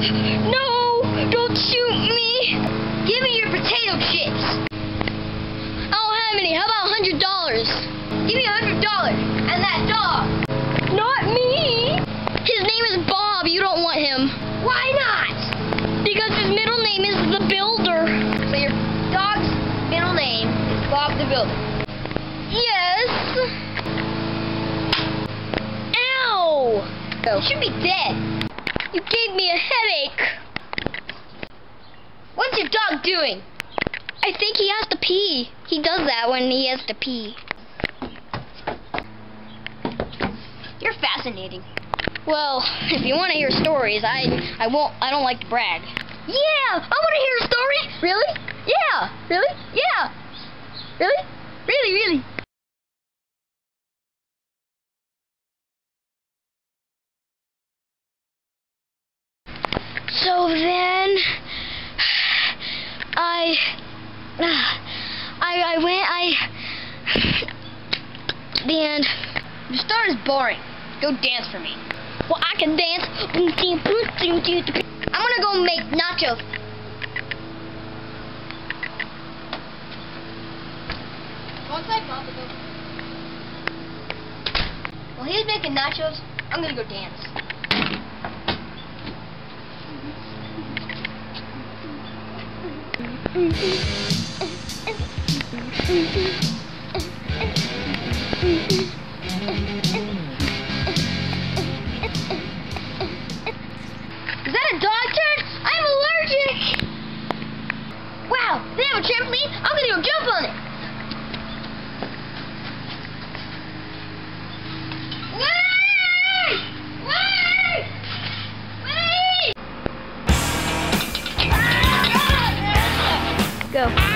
No! Don't shoot me! Give me your potato chips. Oh, I don't have any. How about a hundred dollars? Give me a hundred dollars and that dog. Not me! His name is Bob. You don't want him. Why not? Because his middle name is the Builder. So your dog's middle name is Bob the Builder. Yes. Ow! You should be dead. You gave me a headache. What's your dog doing? I think he has to pee. He does that when he has to pee. You're fascinating. Well, if you want to hear stories, I I won't. I don't like to brag. Yeah, I want to hear a story. Really? Yeah, really? Yeah. Really? Really, really. So then, I, I, I went, I, and, Your story is boring. Go dance for me. well, I can dance. I'm gonna go make nachos. Papa. Go. While he's making nachos, I'm gonna go dance. Is that a dog turd? I'm allergic! Wow, they have a trampoline? I'm gonna go jump on it! go.